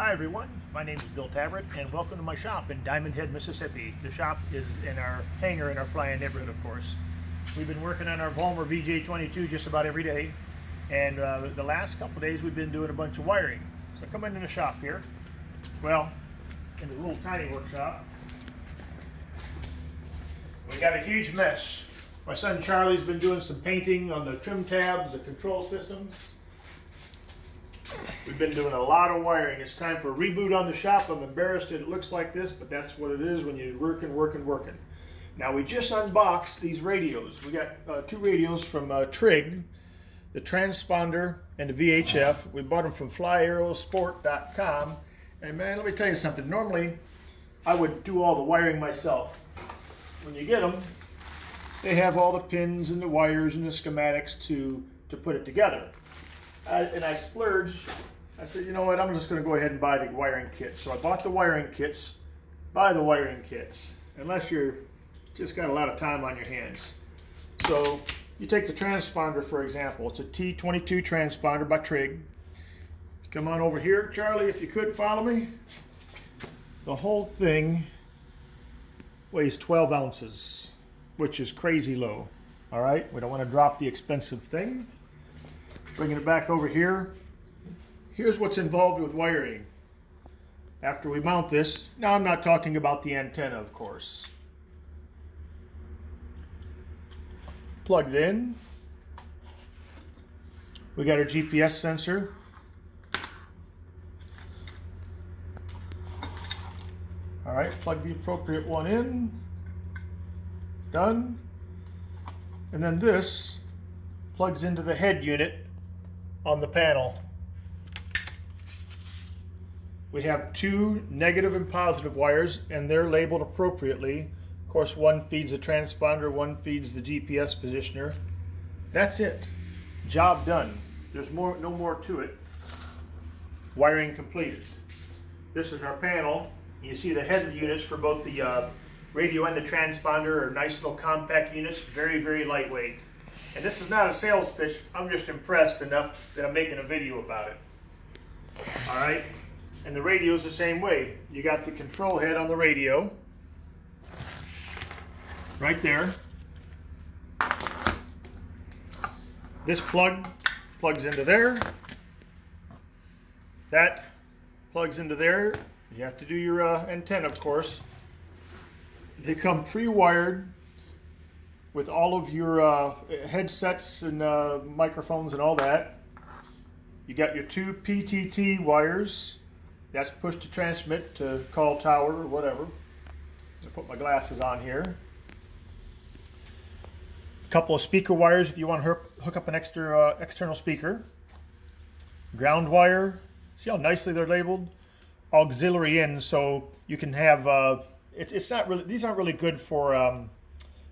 Hi everyone, my name is Bill Tabbert and welcome to my shop in Diamondhead, Mississippi. The shop is in our hangar in our flying neighborhood, of course. We've been working on our Volmer VJ22 just about every day and uh, the last couple days we've been doing a bunch of wiring. So come into the shop here. Well, in the little tiny workshop. We got a huge mess. My son Charlie's been doing some painting on the trim tabs, the control systems. We've been doing a lot of wiring. It's time for a reboot on the shop. I'm embarrassed that it looks like this, but that's what it is when you're working, working, working. Now we just unboxed these radios. We got uh, two radios from uh, Trig, the transponder and the VHF. We bought them from flyaerosport.com. And man, let me tell you something. Normally, I would do all the wiring myself. When you get them, they have all the pins and the wires and the schematics to, to put it together. I, and I splurged. I said, you know what, I'm just going to go ahead and buy the wiring kits. So I bought the wiring kits. Buy the wiring kits, unless you're just got a lot of time on your hands. So you take the transponder, for example. It's a T22 transponder by Trig. Come on over here, Charlie, if you could follow me. The whole thing weighs 12 ounces, which is crazy low. All right, we don't want to drop the expensive thing. Bringing it back over here. Here's what's involved with wiring. After we mount this, now I'm not talking about the antenna, of course. Plugged in. We got our GPS sensor. All right, plug the appropriate one in. Done. And then this plugs into the head unit on the panel. We have two negative and positive wires and they're labeled appropriately. Of course, one feeds the transponder, one feeds the GPS positioner. That's it. Job done. There's more, no more to it. Wiring completed. This is our panel. You see the head units for both the uh, radio and the transponder are nice little compact units, very, very lightweight. And this is not a sales pitch. I'm just impressed enough that I'm making a video about it. All right. And the radio is the same way. You got the control head on the radio. Right there. This plug plugs into there. That plugs into there. You have to do your uh, antenna, of course. They come pre-wired with all of your uh, headsets and uh, microphones and all that. You got your two PTT wires. That's push to transmit to call tower or whatever. I'll put my glasses on here. A couple of speaker wires if you want to hook up an extra uh, external speaker. Ground wire. See how nicely they're labeled? Auxiliary in, so you can have. Uh, it's it's not really. These aren't really good for. Um,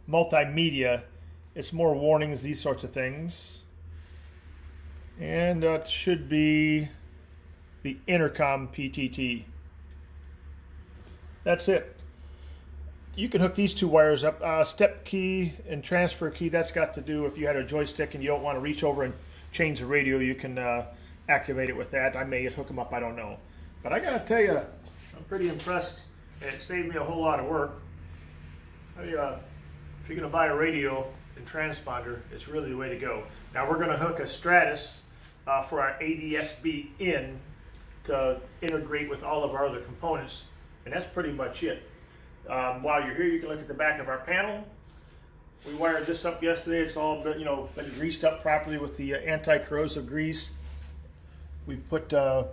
multimedia. It's more warnings, these sorts of things. And that should be the intercom PTT. That's it. You can hook these two wires up. Uh, step key and transfer key, that's got to do if you had a joystick and you don't want to reach over and change the radio, you can uh, activate it with that. I may hook them up, I don't know. But I gotta tell you, I'm pretty impressed. It saved me a whole lot of work. I, uh, if you're to buy a radio and transponder, it's really the way to go. Now we're to hook a Stratus uh, for our ADSB in integrate with all of our other components, and that's pretty much it. Um, while you're here, you can look at the back of our panel. We wired this up yesterday. It's all you know been greased up properly with the uh, anti-corrosive grease. We put uh,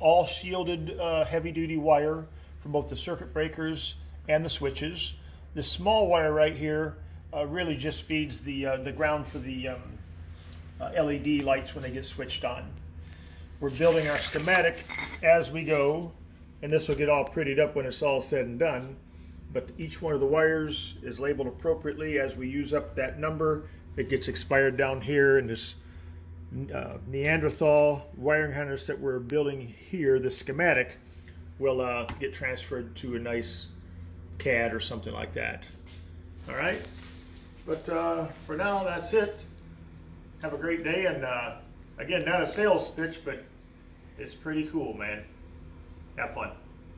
all shielded uh, heavy-duty wire for both the circuit breakers and the switches. This small wire right here uh, really just feeds the, uh, the ground for the um, uh, LED lights when they get switched on. We're building our schematic as we go, and this will get all prettied up when it's all said and done. But each one of the wires is labeled appropriately as we use up that number. It gets expired down here in this uh, Neanderthal wiring harness that we're building here, the schematic, will uh, get transferred to a nice CAD or something like that. All right, but uh, for now, that's it. Have a great day, and uh, again, not a sales pitch, but it's pretty cool, man. Have fun.